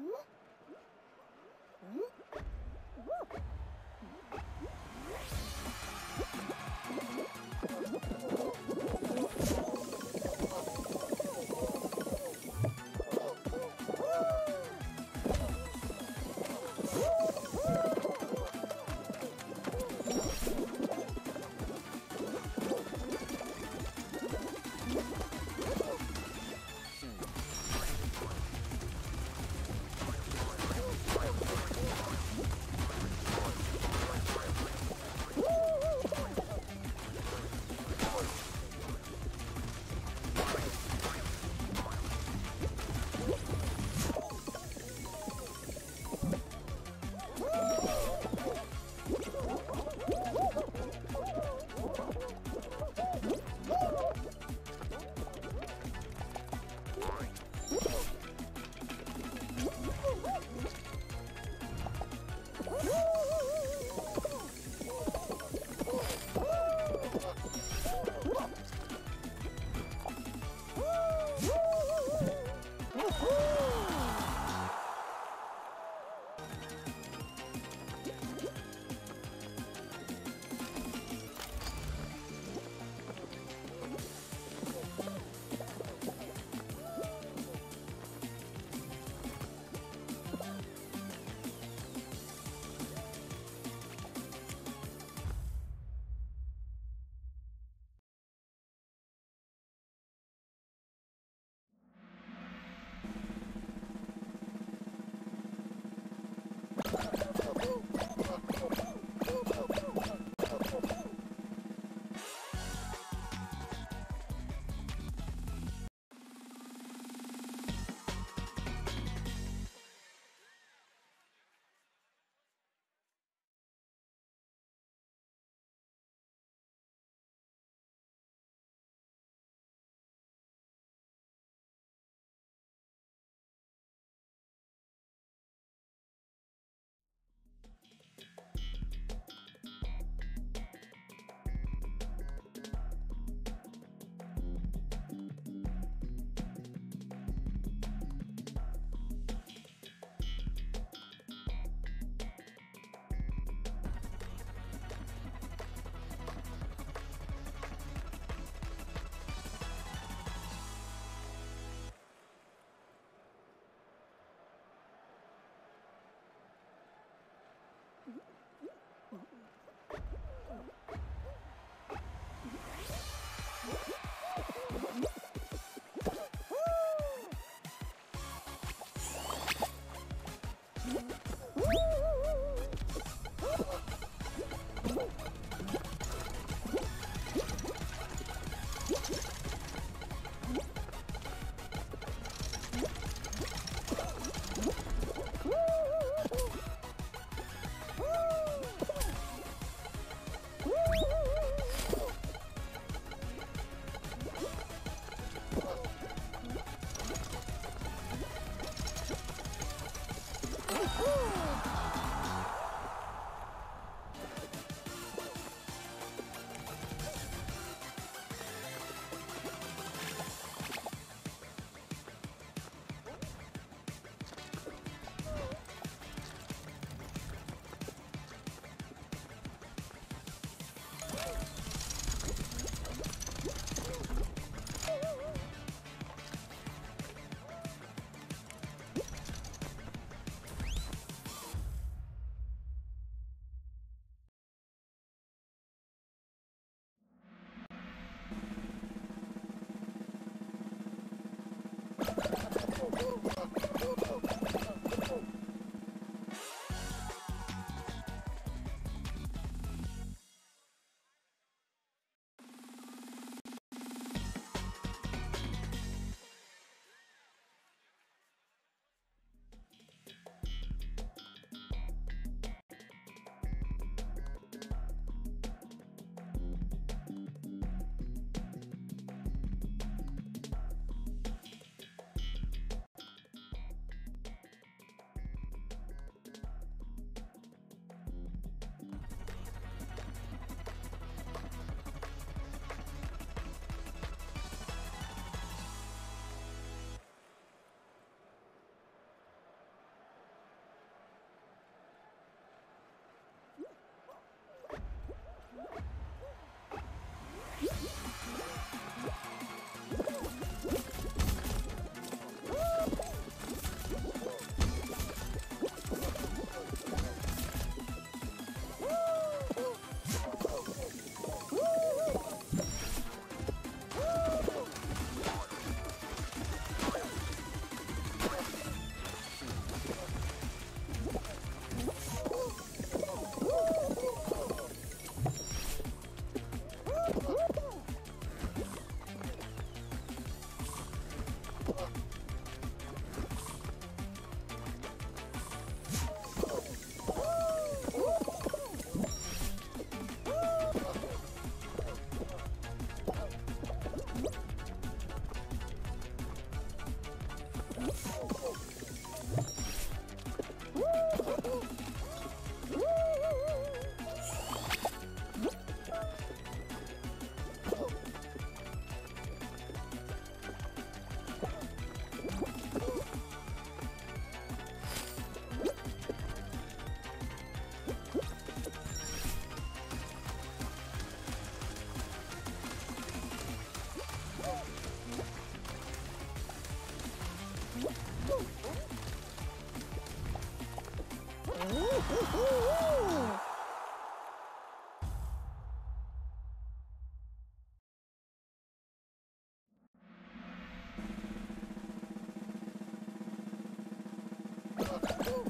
hmm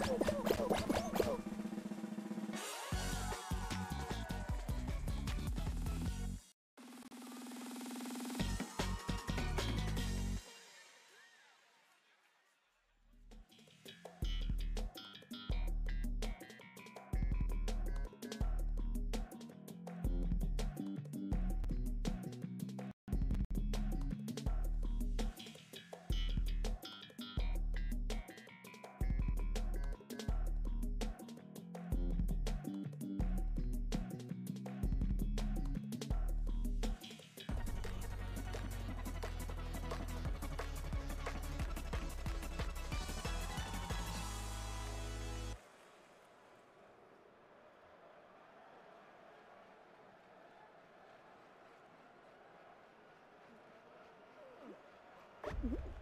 you. Mm-hmm.